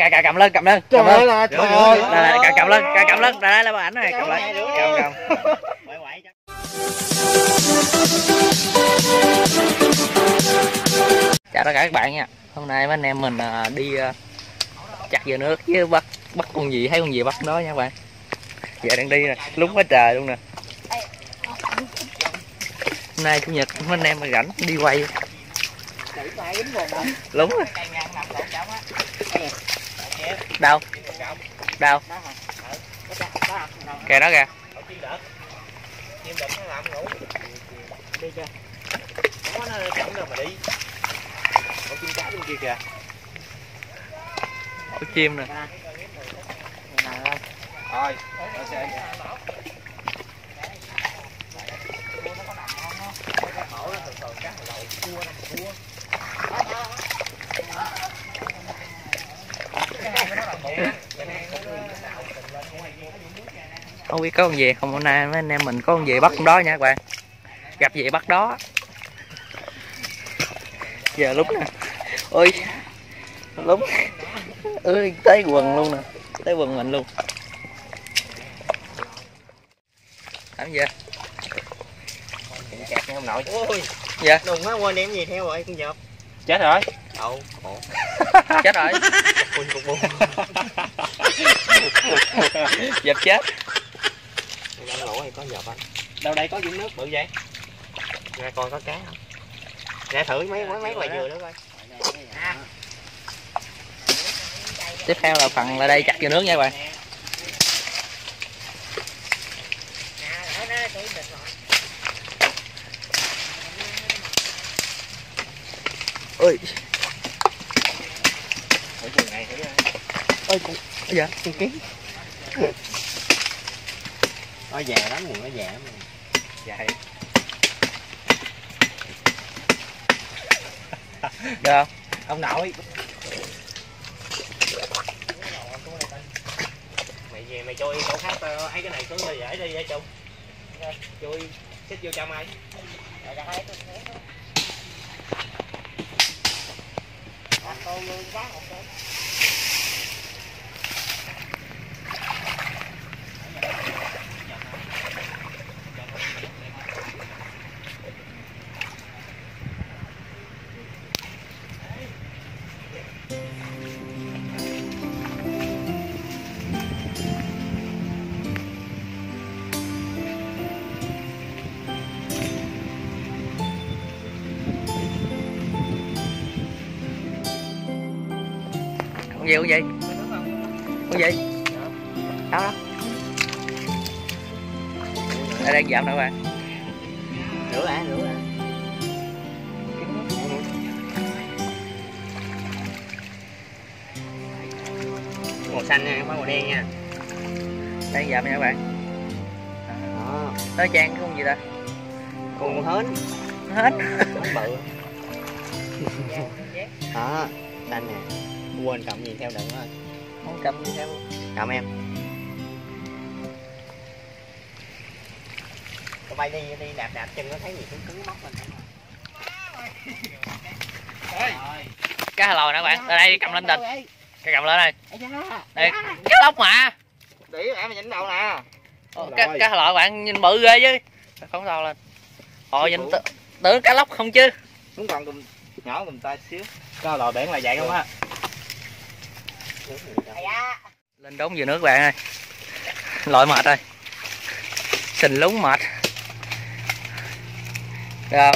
cà cầm lên cầm lên. Cầm lên. là trời ơi. Cầm cầm lên cầm cầm lên. Đây là ảnh này cầm lên. Cầm cầm. chào tất cả các bạn nha. Hôm nay mấy anh em mình à, đi à, chặt dừa nước với bắt bắt con gì thấy con gì bắt đó nha các bạn. Giờ đang đi nè lúng quá trời luôn nè. Hôm nay chủ nhật mấy anh em mà rảnh đi quay. Lúng rồi đâu đâu kìa đó kìa Chim nó làm. Đi chưa? Có nó chậm đâu mà đi. Chim cá bên kia kìa. ổ chim nè Rồi, nó không biết có con gì không? Hôm nay mấy anh em mình có con gì bắt con đó nha các bạn. Gặp gì bắt đó. Giờ lúc nè. Ôi. Lúc. Ơi tới quần luôn nè. Tới quần mình luôn. Làm gì kẹt nha ông nội. Ôi, dạ. Đừng quá quên đem gì theo rồi con dợp. Chết rồi. Ồ, khổ. chết rồi. Cùn cục bụng. dập chết. lỗ hay có dợp anh? Đâu đây có dũng nước bự vậy? Ra coi có cá không? Ra thử mấy mấy mấy quả dừa đó coi. tiếp theo là phần là đây chặt vô nước nha các bạn ơi Thử chừng này thử coi. ơi con dạ Con kiến. Nó già lắm rồi, nó già lắm rồi. Dài. được không Ông nội. Mày về mày chui chỗ khác tao ấy cái này xuống rồi dễ đi vậy chung. Chui xích vô trong ai. con gì con gì con gì? Đâu đó. Đây đang giảm đâu bạn Rửa à, rửa à. Màu xanh nha, không màu đen nha. đang giảm nha các bạn Đó, trang cái con gì ta? Con hến, hết hến bự. Đó, xanh nè. Quên cầm gì theo đựng thôi. không cầm theo. Cầm em. Tụi bay đi đi đạp đạp chân nó thấy gì cứng cứng móc mình. cá hà lòi nè các bạn. Ở đây cầm lên đình cái cầm lên đây. Đây cá lóc mà. Để em nhìn đâu nè. Cá, cá hà lòi các bạn nhìn bự ghê chứ. Không sao lên ồ nhìn tự- tưởng cá lóc không chứ. Đúng còn cầm nhỏ cầm tay xíu. Có lò biển là vậy không á. Lên đống vừa nước các bạn ơi lội mệt rồi sình lúng mệt không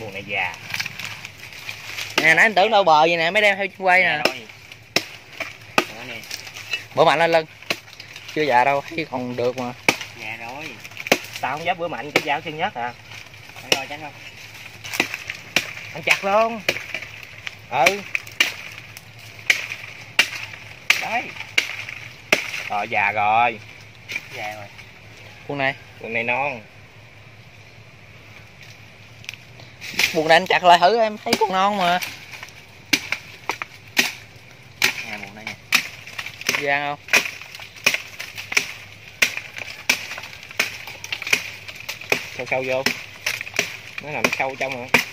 Buồn này già. nè nãy anh tưởng đâu bờ vậy nè mới đem theo quay nè rồi. Bữa mạnh lên lưng chưa già đâu thấy còn được mà già rồi. Tao không dám bữa mạnh cái dao chân nhất à. Anh rồi tránh không? Anh chặt luôn. Ừ. Đấy. Rồi già rồi. Già rồi. con này Con này non. buồn này anh chặt lại thử em thấy con non mà Nè buồn đây nè. vàng không Sâu sâu vô. Nó nằm sâu trong rồi.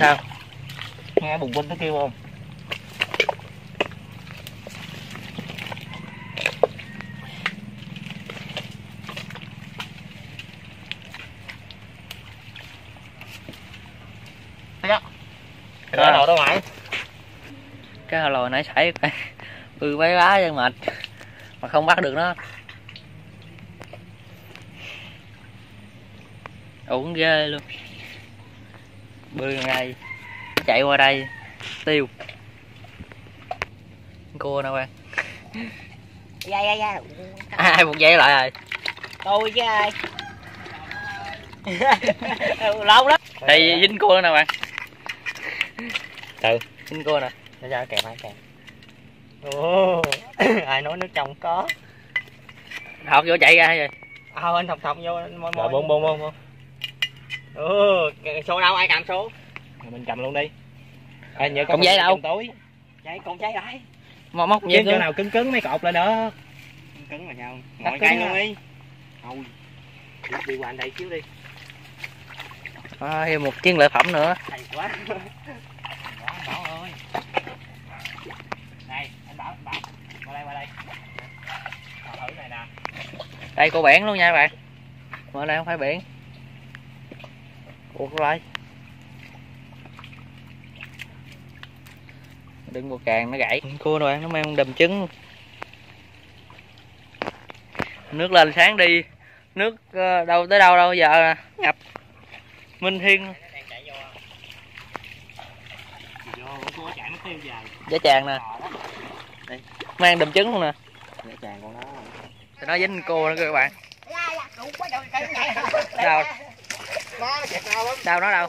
Sao? Nghe bùng binh nó kêu không? Cái Cái đầu đâu? mày? Hồi lòi nãy xảy bư mấy lá chân mệt. Mà không bắt được nó. Uổng ghê luôn bư ngay. Chạy qua đây. Tiêu. Cua đâu bạn. Dạ dạ dạ. Ai một dây lại rồi? Tôi chứ ai? Lâu lắm. Đây dính cua nè bạn. Ừ. dính cua nè. Nó ra kèm ai kèm ồ. Ai nói nước trong có? Thọt vô chạy ra rồi ao anh thọc thọc vô môi môi. Bông bông bông ừ số đâu? Ai cầm số? Mình cầm luôn đi. À, nhớ Cọng dây đâu? tối vậy còn trái lại. Mò móc dây chỗ nào cứng cứng mấy cột lại đó. Cứng cứng là nhau. Ngồi cứng cây à. luôn đi. Thôi. Đi, qua anh đây xíu đi. À, thêm một chiến lợi phẩm nữa. Hay quá. Quá bảo ơi. Này anh bảo anh bảo. Qua đây qua đây. Thử này nè. Đây cô biển luôn nha bạn. Mở đây không phải biển ủa lại đừng vô càng nó gãy. Cua rồi nó mang đầm trứng. Nước lên sáng đi. Nước ờ, đâu tới đâu đâu giờ à, ngập. Minh thiên đang chạy vô vô cô chạy mất tiêu dài giá tràng nè. Mang đầm trứng luôn nè. Để chàng con đó. Nó dính cô nữa kìa các bạn. Đâu nó chẹt nào lắm. Đâu nó đâu?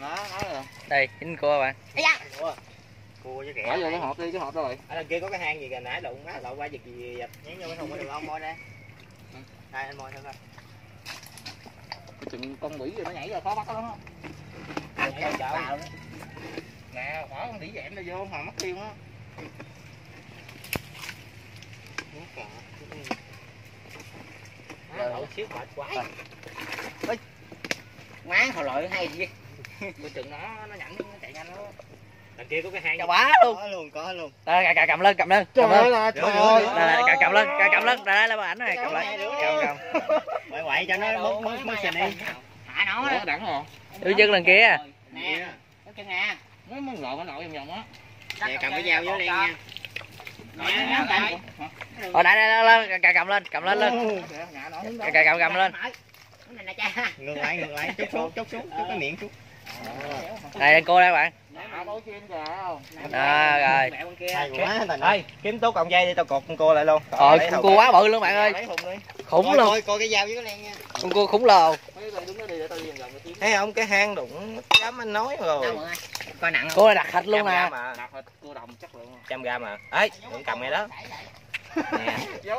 Nó nó rồi đây cô các bạn. Dạ. Cua. Với kẻ Bỏ vô cái hộp đi, cái hộp đâu rồi? ở đằng kia có cái hang gì kìa nãy đụng á lậu qua giật gì giật. Nhấn vô cái thùng có được không môi đây? Đây anh môi thử coi. Cái chừng con bỉ rồi nó nhảy ra khó bắt lắm á. nhảy vô chợ Nè, bỏ con đĩ dẹm ra vô mà mất tiêu á. Lậu xíu mệt quá. Ngoán hồi lội hay gì? Cái chừng nó nó nhảy nó chạy nhanh đó. đằng kia có cái hang bá luôn. Có luôn có luôn. Đây cầm, cầm lên cầm lên. Cầm lên. trời ơi. đây, đây, cầm, cầm lên cầm, cầm lên. Đây là ảnh này cầm lên. Cầm cầm. Quậy quậy cho nó mất mất mất xình đi. Thả nó. Ủa, đẳng rồi. đưa chân lần kia. Nè cái chân nè Nó muốn lội nó lội vòng vòng á. Nè, cầm cái dao vô đi nha ở đây đây lên cầm, cầm lên cầm lên. Lên nó. cầm cầm cầm lên. Cái này nè cha. Ngược lại ngược lại chút xuống chút xuống chút cái miệng xuống. Đây cô đây bạn. À rồi. Kiếm tốt cọng dây đi tao cột con cô lại luôn. Trời con cua quá bự luôn bạn ơi khủng coi, luôn coi coi cái dao với cái len nha. Con cua khủng lồ. Thấy không? Cái hang đụng dám anh nói rồi. Coi nặng không? Cô đặt thịt luôn nè à. Đặt thịt cua đồng chắc lượng. trăm gram à ấy đừng cầm ngay đó. Nè.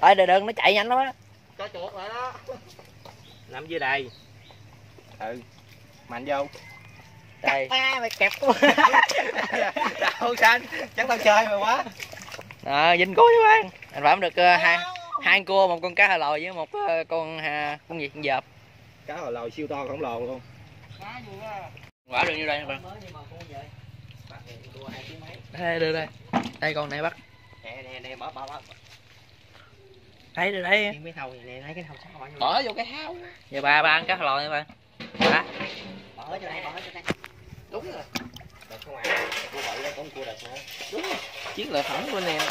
Ơi đừng đừng nó chạy nhanh lắm á. Cho chuột lại đó. nằm dưới đây. Ừ. Mạnh vô. Đây. à mày kẹp. Quá đâu xanh chắc tao chơi mà quá. À, dính cua các bạn anh phẩm được ờ, hai hai con cua một con cá hà lòi với một ờ, con uh, con gì? Con dợp. Cá hồi lòi siêu to khổng lồ luôn. Quả được như đây các bạn đây đưa đây. Đây con này bắt. Nè nè nè bỏ bỏ bỏ. Đây đưa đây. Cái thau này lấy cái thau sao bỏ vô. Bỏ vô cái háo. giờ ba ba ăn cá hà lòi các bạn ba bỏ cho đây bỏ cho đây. Đúng rồi. đợt không ạ cua bự đó con cua đợt nữa Chiến lợi phẩm của anh em.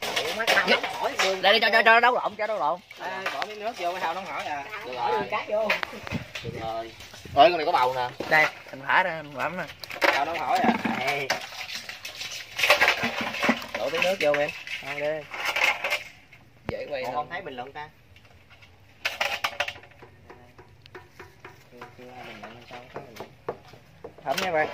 Ủa, má tao đi cho cho cho đấu lộn cho đấu lộn. À, bỏ miếng nước vô cái thau nó hỏi à bỏ đường cá vô. Được rồi. Ơi con này có bầu nè. đây anh thả ra anh phẩm nè. Thau nó hỏi à Ê. đổ miếng nước vô em. Ăn đi. Dễ quay hơn không thấy bình luận ta? Không thấm nha bạn